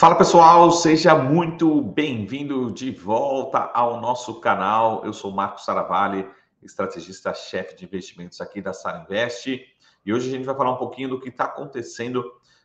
Fala pessoal, seja muito bem-vindo de volta ao nosso canal. Eu sou Marcos Saravalli, estrategista-chefe de investimentos aqui da Sara Invest. E hoje a gente vai falar um pouquinho do que está acontecendo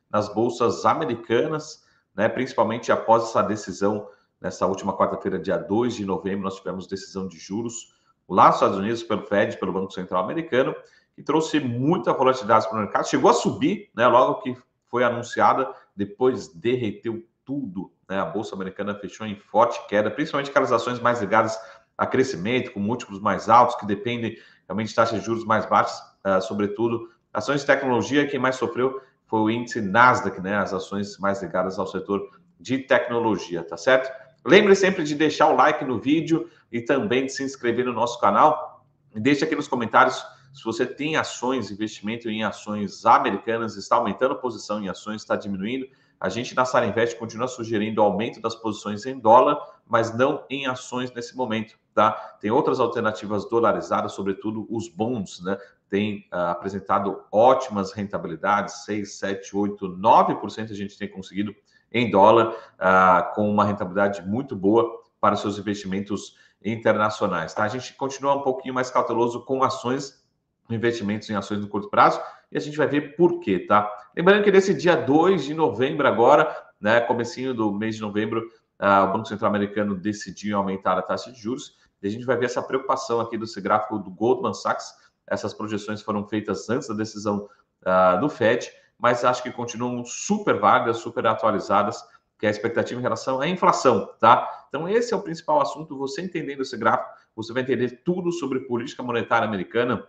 nas bolsas americanas, né? principalmente após essa decisão, nessa última quarta-feira, dia 2 de novembro, nós tivemos decisão de juros lá nos Estados Unidos, pelo Fed, pelo Banco Central Americano, que trouxe muita volatilidade para o mercado. Chegou a subir, né? logo que foi anunciada, depois derreteu tudo. Né? A Bolsa Americana fechou em forte queda, principalmente aquelas ações mais ligadas a crescimento, com múltiplos mais altos, que dependem realmente de taxas de juros mais baixas, uh, sobretudo. Ações de tecnologia, quem mais sofreu foi o índice Nasdaq, né? As ações mais ligadas ao setor de tecnologia, tá certo? Lembre sempre de deixar o like no vídeo e também de se inscrever no nosso canal. Deixe aqui nos comentários se você tem ações, investimento em ações americanas, está aumentando a posição em ações, está diminuindo. A gente na Sara Invest continua sugerindo aumento das posições em dólar, mas não em ações nesse momento, tá? Tem outras alternativas dolarizadas, sobretudo os bonds, né? Tem uh, apresentado ótimas rentabilidades, 6, 7, 8, 9% a gente tem conseguido em dólar, uh, com uma rentabilidade muito boa para seus investimentos internacionais, tá? A gente continua um pouquinho mais cauteloso com ações investimentos em ações no curto prazo e a gente vai ver por quê, tá? Lembrando que nesse dia 2 de novembro agora, né, comecinho do mês de novembro, uh, o Banco Central Americano decidiu aumentar a taxa de juros e a gente vai ver essa preocupação aqui desse gráfico do Goldman Sachs. Essas projeções foram feitas antes da decisão uh, do Fed, mas acho que continuam super válidas, super atualizadas, que é a expectativa em relação à inflação, tá? Então esse é o principal assunto. Você entendendo esse gráfico, você vai entender tudo sobre política monetária americana,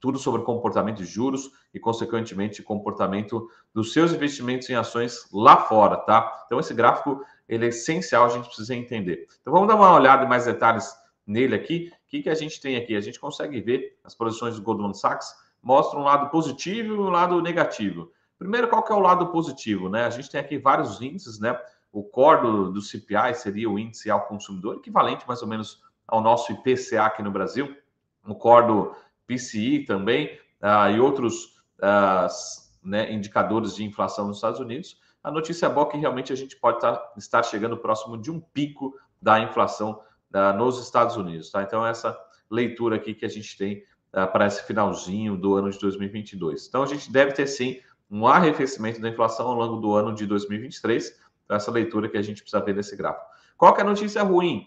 tudo sobre comportamento de juros e, consequentemente, comportamento dos seus investimentos em ações lá fora, tá? Então, esse gráfico ele é essencial, a gente precisa entender. Então, vamos dar uma olhada em mais detalhes nele aqui. O que, que a gente tem aqui? A gente consegue ver as posições do Goldman Sachs, mostra um lado positivo e um lado negativo. Primeiro, qual que é o lado positivo? Né? A gente tem aqui vários índices, né? O core do, do CPI seria o índice ao consumidor, equivalente mais ou menos ao nosso IPCA aqui no Brasil. O core do PCI também, uh, e outros né, indicadores de inflação nos Estados Unidos, a notícia boa é que realmente a gente pode tá, estar chegando próximo de um pico da inflação uh, nos Estados Unidos. Tá? Então, essa leitura aqui que a gente tem para esse finalzinho do ano de 2022. Então, a gente deve ter sim um arrefecimento da inflação ao longo do ano de 2023. Então, essa leitura que a gente precisa ver nesse gráfico. Qual que é a notícia ruim?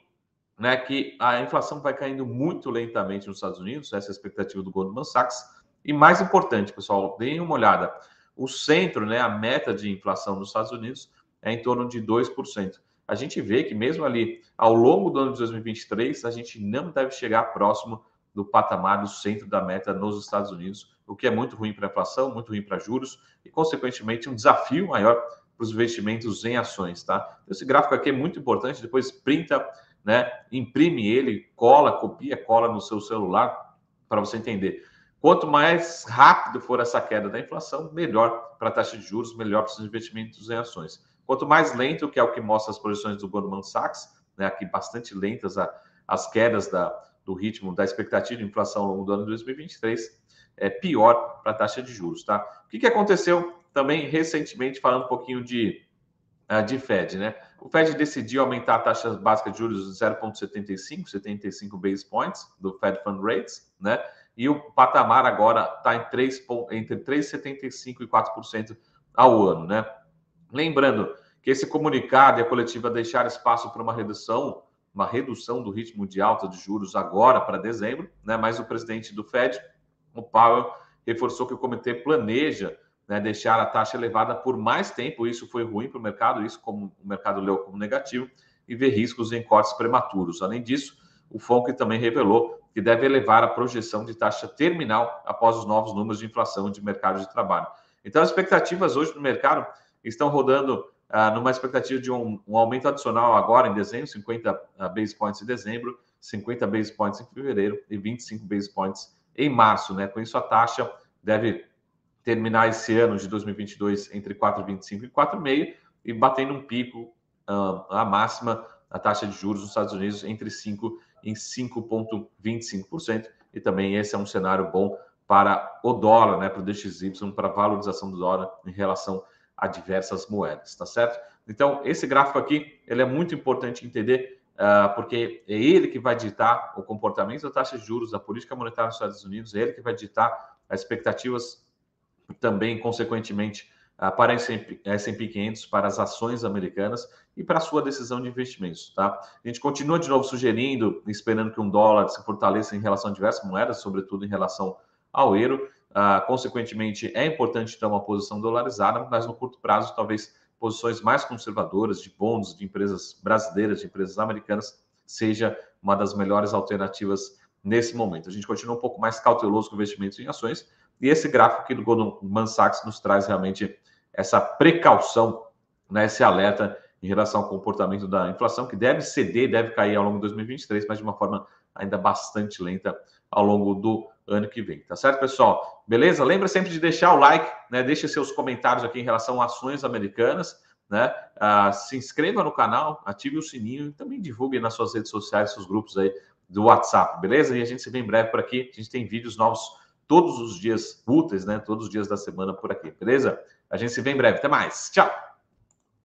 Né, que a inflação vai caindo muito lentamente nos Estados Unidos, essa é a expectativa do Goldman Sachs. E mais importante, pessoal, deem uma olhada. O centro, né, a meta de inflação nos Estados Unidos é em torno de 2%. A gente vê que mesmo ali ao longo do ano de 2023, a gente não deve chegar próximo do patamar do centro da meta nos Estados Unidos, o que é muito ruim para a inflação, muito ruim para juros e, consequentemente, um desafio maior para os investimentos em ações, tá? Esse gráfico aqui é muito importante, depois printa né? Imprime ele, cola, copia, cola no seu celular para você entender. Quanto mais rápido for essa queda da inflação, melhor para a taxa de juros, melhor para os investimentos em ações. Quanto mais lento, que é o que mostra as projeções do Goldman Sachs, né, aqui bastante lentas a, as quedas da, do ritmo da expectativa de inflação ao longo do ano de 2023, é pior para a taxa de juros, tá? O que, que aconteceu também recentemente, falando um pouquinho de, de Fed, né? O Fed decidiu aumentar a taxa básica de juros de 0,75, 75 base points do Fed Fund Rates, né? E o patamar agora está em 3, entre 3,75% e 4% ao ano, né? Lembrando que esse comunicado e a coletiva deixaram espaço para uma redução, uma redução do ritmo de alta de juros agora para dezembro, né? Mas o presidente do Fed, o Powell, reforçou que o comitê planeja né, deixar a taxa elevada por mais tempo. Isso foi ruim para o mercado, isso como o mercado leu como negativo, e ver riscos em cortes prematuros. Além disso, o FONC também revelou que deve elevar a projeção de taxa terminal após os novos números de inflação de mercado de trabalho. Então, as expectativas hoje no mercado estão rodando ah, numa expectativa de um, um, aumento adicional agora em dezembro, 50 ah, base points em dezembro, 50 base points em fevereiro e 25 base points em março. Né? Com isso, a taxa deve terminar esse ano de 2022 entre 4,25 e 4,5 e batendo um pico uh, a máxima a taxa de juros nos Estados Unidos entre 5 e 5,25%. E também esse é um cenário bom para o dólar, né, para o DXY, para a valorização do dólar em relação a diversas moedas, tá certo? Então, esse gráfico aqui, ele é muito importante entender, uh, porque é ele que vai ditar o comportamento da taxa de juros, da política monetária dos Estados Unidos, é ele que vai ditar as expectativas também, consequentemente, uh, para a S&P 500, para as ações americanas e para a sua decisão de investimentos, tá? A gente continua de novo sugerindo, esperando que um dólar se fortaleça em relação a diversas moedas, sobretudo em relação ao euro. Uh, consequentemente, é importante ter uma posição dolarizada, mas no curto prazo, talvez posições mais conservadoras de bons de empresas brasileiras, de empresas americanas, seja uma das melhores alternativas nesse momento. A gente continua um pouco mais cauteloso com investimentos em ações, e esse gráfico aqui do Goldman Sachs nos traz realmente essa precaução, né, esse alerta em relação ao comportamento da inflação, que deve ceder, deve cair ao longo de 2023, mas de uma forma ainda bastante lenta ao longo do ano que vem. Tá certo, pessoal? Beleza? Lembra sempre de deixar o like, né? Deixe seus comentários aqui em relação a ações americanas, né? Ah, se inscreva no canal, ative o sininho e também divulgue nas suas redes sociais, seus grupos aí do WhatsApp, beleza? E a gente se vê em breve por aqui. A gente tem vídeos novos todos os dias úteis, né? Todos os dias da semana por aqui, beleza? A gente se vê em breve. Até mais. Tchau!